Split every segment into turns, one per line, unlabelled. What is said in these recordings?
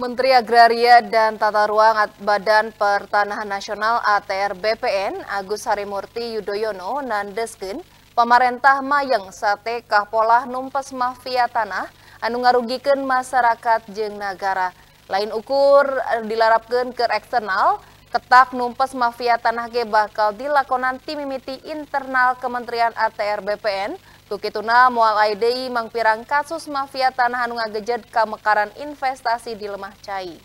Menteri Agraria dan Tata Ruang Badan Pertanahan Nasional ATR BPN Agus Harimurti Yudhoyono nandeskeun pemerintah mayeng sate kahpolah numpes mafia tanah anu ngarugikeun masyarakat jeung negara. Lain ukur dilarapkeun ke eksternal, ketak numpes mafia tanah ge bakal dilakonan tim mimiti internal Kementerian ATR BPN Tukituna mual aidei mangpirang kasus mafia tanah anu ngagejed kamekaran investasi di Lemah Cai.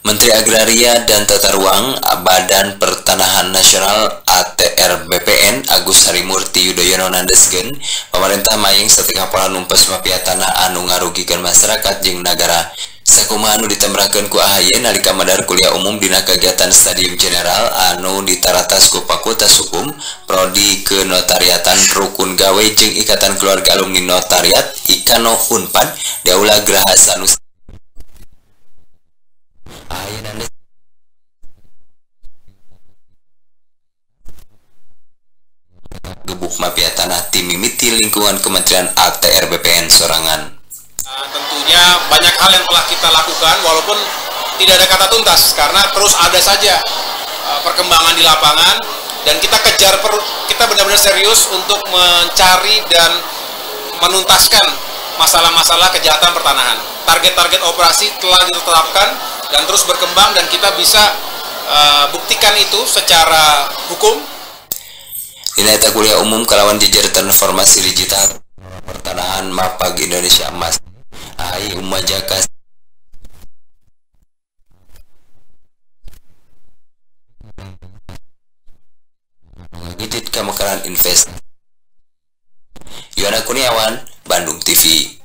Menteri Agraria dan Tata Ruang Badan Pertanahan Nasional ATR BPN Agus Harimurti Yudhoyono nandeskeun pemerintah mayang setika pola numpes mafia tanah anu ngarugikan masyarakat jeung negara Sakuma anu ditembrakeun ku AHY nalika madar kuliah umum dina kegiatan Stadium General anu ditaratas ku Fakultas Hukum Prodi Kenotariatan Rukun Gawe jeung Ikatan Keluarga Alumni Notariat Ikano Unpad di Aula Graha Sanusi gebuk mafia tanah tim mimiti lingkungan Kementerian ATR BPN Sorangan
banyak hal yang telah kita lakukan walaupun tidak ada kata tuntas karena terus ada saja uh, perkembangan di lapangan dan kita kejar per, kita benar-benar serius untuk mencari dan menuntaskan masalah-masalah kejahatan pertanahan. Target-target operasi telah ditetapkan dan terus berkembang dan kita bisa uh, buktikan itu secara hukum.
Ini kuliah umum kalawan jejer transformasi digital pertanahan Mapag Indonesia Emas Hai Umma Jaka Ngedit Kamekaran Invest. Yuana Kuniawan Bandung TV